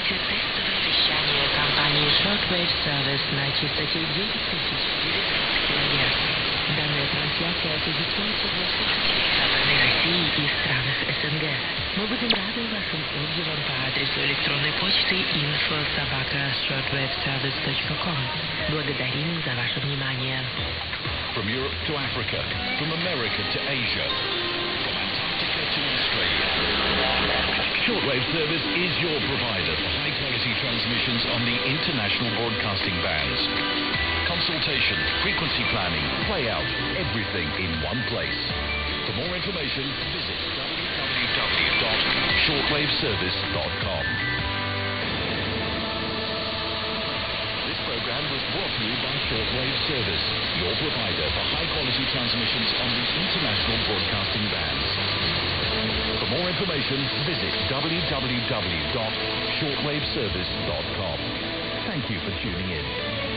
слушаете тестовое вещание компании Shockwave Service на частоте 9900 кГц. Данная трансляция осуществляется для слушателей России и странах СНГ. Мы будем рады вашим отзывам по адресу электронной почты info.shockwave.service.com. Благодарим за ваше внимание. From Europe to Africa, from America to Asia. Shortwave service is your provider for high quality transmissions on the international broadcasting bands. Consultation, frequency planning, playout, everything in one place. For more information, visit www.shortwaveservice.com. This program was brought to you by Shortwave Service, your provider for high quality transmissions on the international broadcasting bands. Information, visit www.shortwaveservice.com. Thank you for tuning in.